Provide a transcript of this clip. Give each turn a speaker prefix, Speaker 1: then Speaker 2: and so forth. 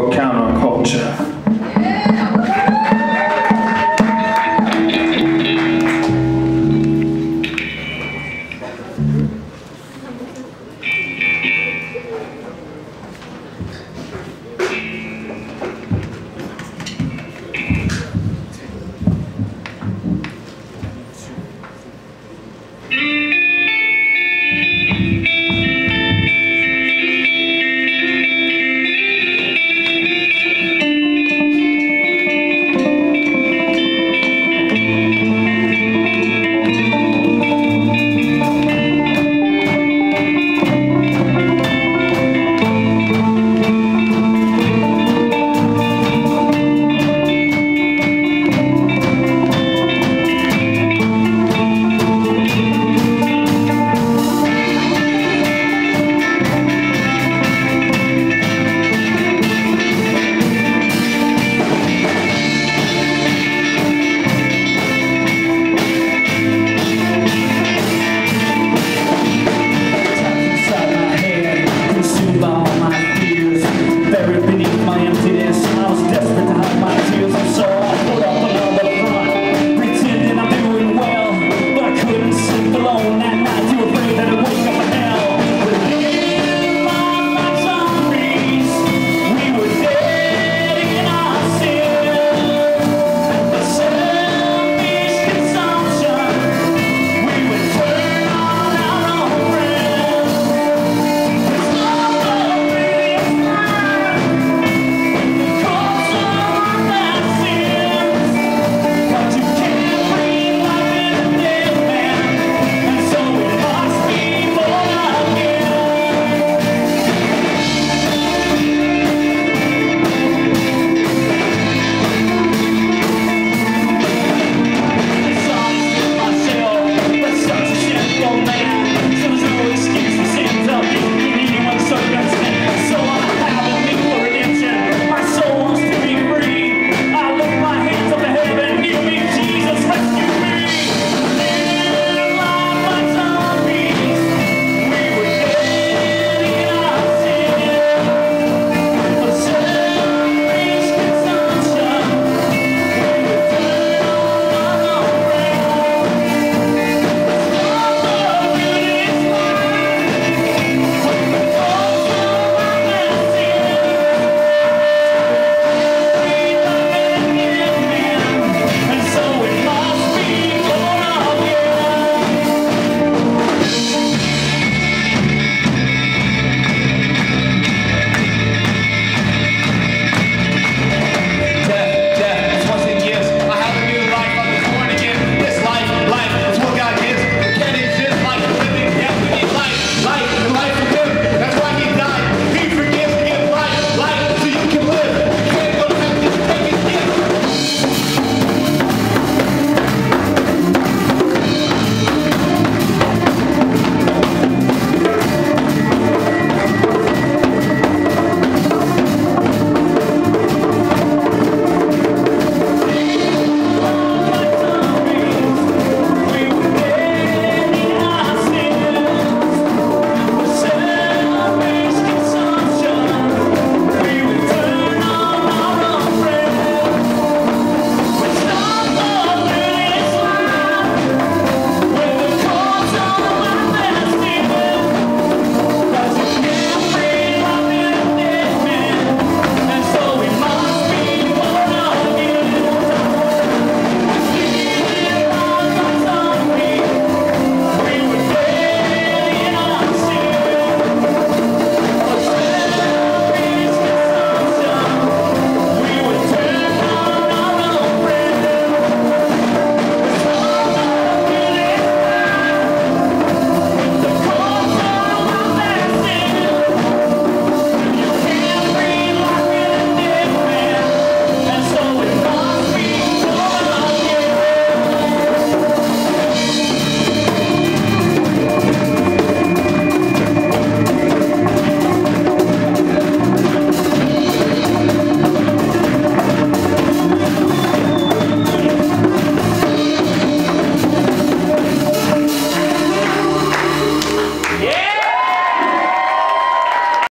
Speaker 1: for counterculture.